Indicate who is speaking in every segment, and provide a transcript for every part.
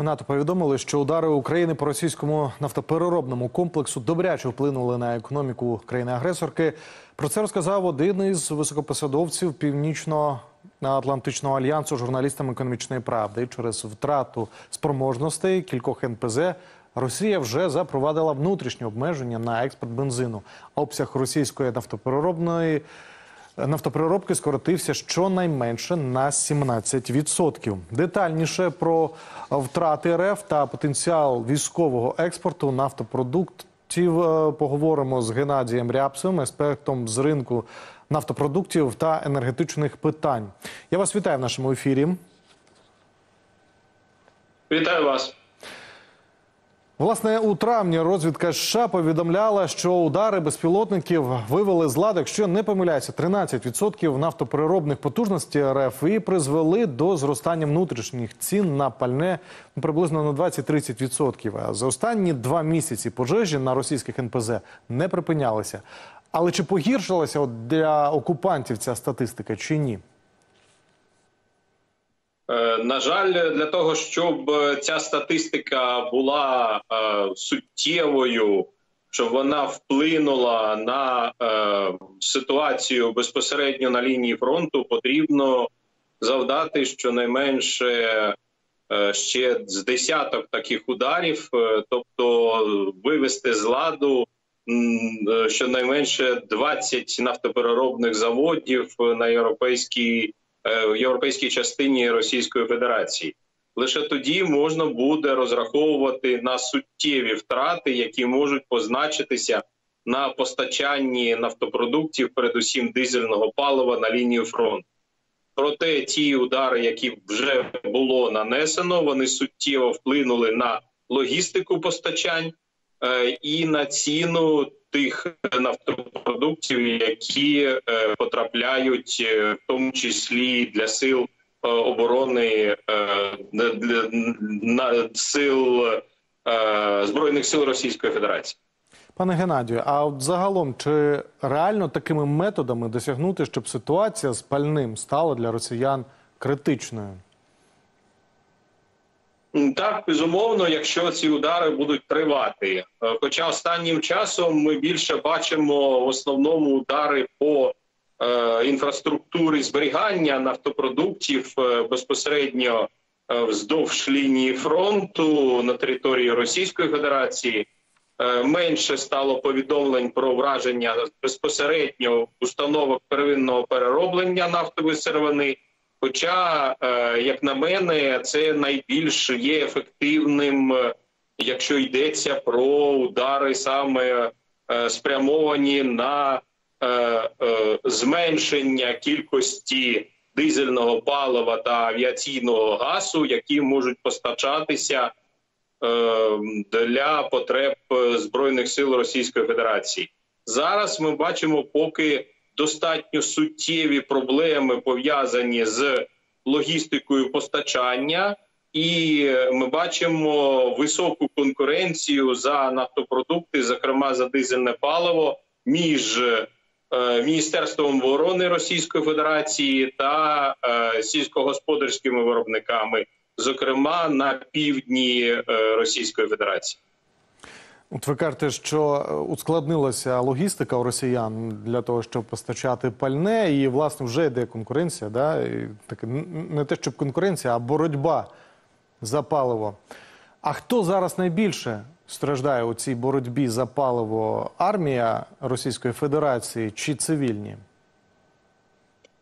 Speaker 1: У НАТО повідомили, що удари України по російському нафтопереробному комплексу добряче вплинули на економіку країни-агресорки. Про це розказав один із високопосадовців Північно-Атлантичного альянсу журналістам економічної правди. Через втрату спроможностей кількох НПЗ Росія вже запровадила внутрішні обмеження на експорт бензину. Обсяг російської нафтопереробної нафтопереробки скоротився щонайменше на 17%. Детальніше про втрати РФ та потенціал військового експорту нафтопродуктів е, поговоримо з Геннадієм Рябцевим, експертом з ринку нафтопродуктів та енергетичних питань. Я вас вітаю в нашому ефірі.
Speaker 2: Вітаю вас.
Speaker 1: Власне, у травні розвідка США повідомляла, що удари безпілотників вивели з ладу, якщо не помиляюся, 13% нафтопереробних потужностей РФ і призвели до зростання внутрішніх цін на пальне ну, приблизно на 20-30%. А за останні два місяці пожежі на російських НПЗ не припинялися. Але чи погіршилася для окупантів ця статистика чи ні?
Speaker 2: Е, На жаль, для того, щоб е, ця статистика була е, суттєвою, щоб вона вплинула на ситуацію безпосередньо на лінії фронту, потрібно завдати щонайменше ще з десяток таких ударів, тобто вивести з ладу щонайменше 20 нафтопереробних заводів на європейській в європейській частині Російської Федерації. Лише тоді можна буде розраховувати на суттєві втрати, які можуть позначитися на постачанні нафтопродуктів, передусім дизельного палива на лінію фронту. Проте ті удари, які вже було нанесено, вони суттєво вплинули на логістику постачань е, і на ціну тих нафтопродуктів, які е, потрапляють, е, в тому числі для сил е, оборони е, для сил е, збройних сил Російської Федерації.
Speaker 1: Пане Геннадію, а от загалом чи реально такими методами досягнути, щоб ситуація з пальним стала для росіян критичною?
Speaker 2: Так, безумовно, якщо ці удари будуть тривати. Е, Хоча останнім часом ми більше бачимо в основному удари по е, інфраструктурі зберігання нафтопродуктів е, безпосередньо е, вздовж лінії фронту на території Російської Федерації. Менше стало повідомлень про враження безпосередньо установок первинного перероблення нафтової сировини. Хоча, е, як на мене, це найбільш є ефективним, е, якщо йдеться про удари саме е, спрямовані на зменшення кількості дизельного палива та авіаційного газу, які можуть постачатися для потреб збройних сил Російської Федерації. Зараз ми бачимо поки достатньо суттєві проблеми пов'язані з логістикою постачання, і ми бачимо високу конкуренцію за нафтопродукти, зокрема за дизельне паливо, між е, Міністерством оборони Російської Федерації та е, сільськогосподарськими виробниками, зокрема на півдні е, Російської Федерації.
Speaker 1: От ви кажете, що е, ускладнилася логістика у росіян для того, щоб постачати пальне, і власне вже йде конкуренція. Да? І таке не те, щоб конкуренція, а боротьба за паливо. А хто зараз найбільше страждає у цій боротьбі за паливо? Армія Російської Федерації чи цивільні?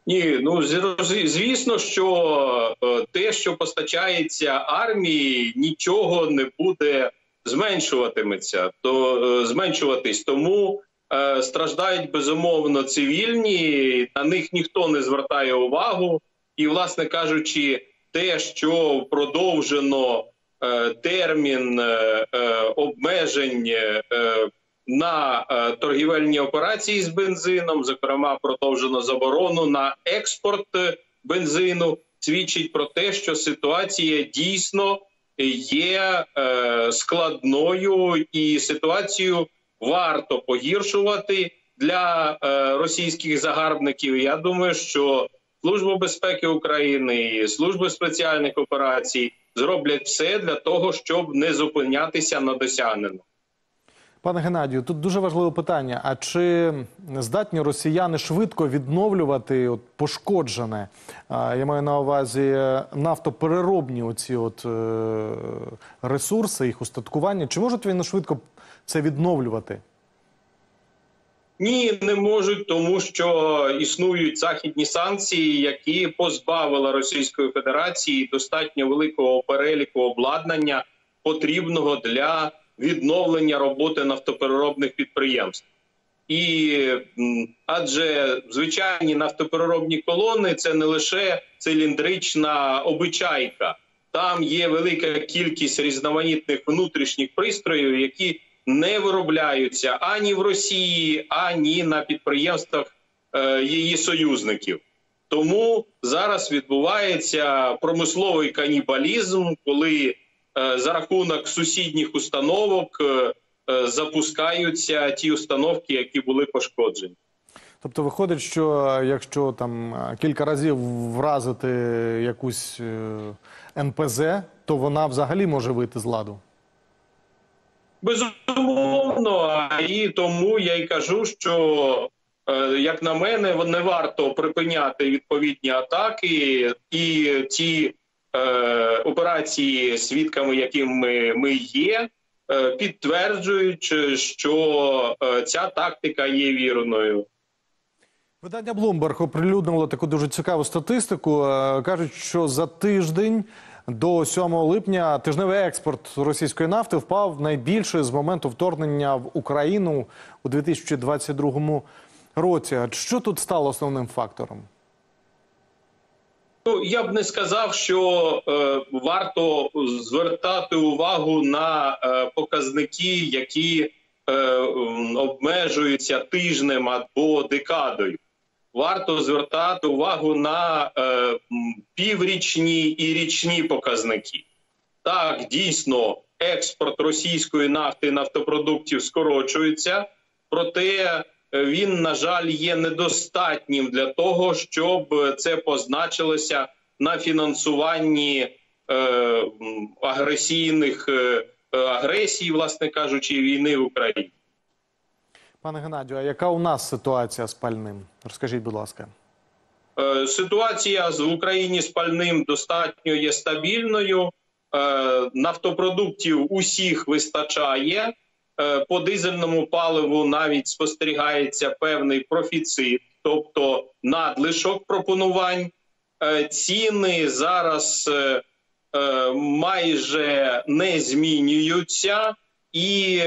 Speaker 2: Ні, ну звісно, що е, те, що постачається армії, нічого не буде зменшуватиметься, то е, зменшуватись. Тому е, страждають безумовно цивільні, на них ніхто не звертає увагу. І, власне кажучи, те, що продовжено е, термін обмежень на торгівельні операції з бензином, зокрема, продовжено заборону на експорт бензину, свідчить про те, що ситуація дійсно є е, складною, і ситуацію варто погіршувати для е, російських загарбників. Я думаю, що Служба безпеки України, служби спеціальних операцій зроблять все для того, щоб не зупинятися на досягненому.
Speaker 1: Пане Геннадію, тут дуже важливе питання: а чи здатні росіяни швидко відновлювати от пошкоджене? Я маю на увазі нафтопереробні оці от е, ресурси, їх устаткування. Чи можуть вони швидко це відновлювати?
Speaker 2: Ні, не можуть, тому що існують західні санкції, які позбавили Російської Федерації достатньо великого переліку обладнання, потрібного для відновлення роботи нафтопереробних підприємств. І адже звичайні нафтопереробні колони це не лише циліндрична обичайка, там є велика кількість різноманітних внутрішніх пристроїв, які не виробляються ані в Росії, ані на підприємствах е, її союзників. Тому зараз відбувається промисловий канібалізм, коли за рахунок сусідніх установок е, е, запускаються ті установки, які були пошкоджені.
Speaker 1: Тобто виходить, що е, якщо там е, кілька разів вразити якусь е, НПЗ, то вона взагалі може вийти з ладу.
Speaker 2: Безумовно, і тому я й кажу, що е, як на мене, не варто припиняти відповідні атаки і ті е, операції, свідками яким ми, ми є, е, підтверджують, що е, ця тактика є вірною.
Speaker 1: Видання Bloomberg оприлюднило таку дуже цікаву статистику. Е, Кажуть, що за тиждень до 7 липня тижневий експорт російської нафти впав найбільше з моменту вторгнення в Україну у 2022 році. Що тут стало основним фактором?
Speaker 2: Ну, я б не сказав, що е, варто звертати увагу на е, показники, які е, обмежуються тижнем або декадою. Варто звертати увагу на е, піврічні і річні показники. Так, дійсно, експорт російської нафти і нафтопродуктів скорочується, проте він, на жаль, є недостатнім для того, щоб це позначилося на фінансуванні е, агресійних е, е, агресій, власне кажучи, війни в Україні.
Speaker 1: Пане Геннадію, а яка у нас ситуація з пальним? Розкажіть, будь ласка.
Speaker 2: Е, Ситуація з- в Україні з пальним достатньо є стабільною. Е, Нафтопродуктів усіх вистачає. Е, По дизельному паливу навіть спостерігається певний профіцит, тобто надлишок пропонувань. Е, Ціни зараз е, майже не змінюються. І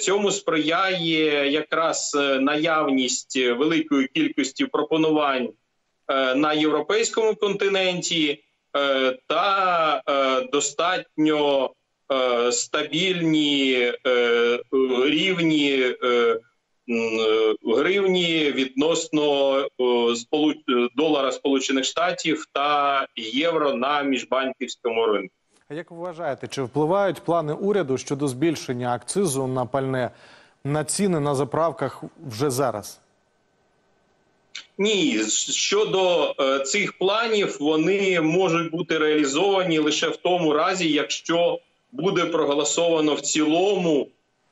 Speaker 2: цьому сприяє якраз наявність великої кількості пропонувань на європейському континенті та достатньо стабільні е, е, рівні е, е, гривні відносно е, долара Сполучених Штатів та євро на міжбанківському ринку.
Speaker 1: А як ви вважаєте, чи впливають плани уряду щодо збільшення акцизу на пальне на ціни на заправках вже зараз?
Speaker 2: Ні, щодо е, цих планів, вони можуть бути реалізовані лише в тому разі, якщо буде проголосовано в цілому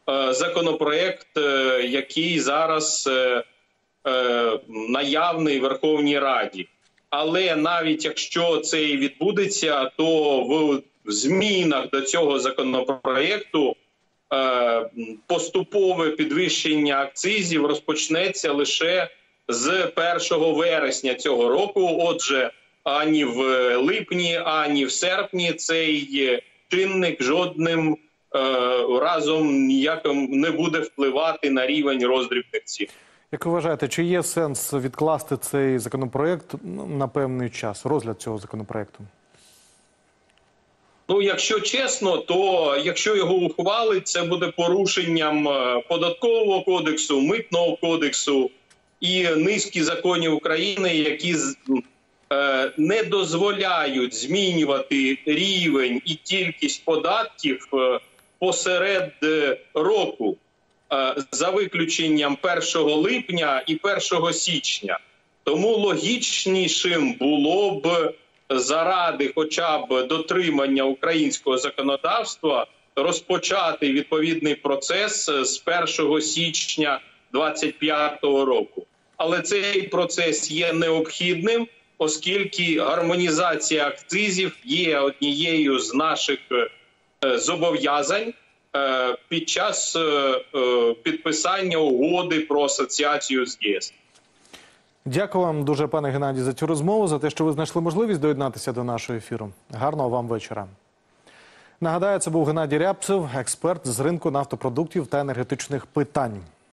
Speaker 2: е, законопроект, е, який зараз е, наявний в Верховній Раді. Але навіть якщо це і відбудеться, то в змінах до цього законопроекту поступове підвищення акцизів розпочнеться лише з 1 вересня цього року. Отже, ані в липні, ані в серпні цей чинник жодним е, разом ніяким не буде впливати на рівень роздрібних цін.
Speaker 1: Як ви вважаєте, чи є сенс відкласти цей законопроект ну, на певний час, розгляд цього законопроекту?
Speaker 2: Ну, якщо чесно, то якщо його ухвалить, це буде порушенням е, податкового кодексу, митного кодексу і низки законів України, які не дозволяють змінювати рівень і кількість податків е, посеред е, року, е, за виключенням 1 липня і 1 січня. Тому логічнішим було б заради, хоча б дотримання українського законодавства, розпочати відповідний процес е, з 1 січня 2025 року. Але цей процес є необхідним, оскільки гармонізація акцизів є однією з наших е, зобов'язань е, під час е, підписання угоди про асоціацію з ЄС.
Speaker 1: Дякую вам дуже, пане Геннадій, за цю розмову, за те, що ви знайшли можливість доєднатися до нашого ефіру. Гарного вам вечора. Нагадаю, це був Геннадій Рябцев, експерт з ринку нафтопродуктів та енергетичних питань.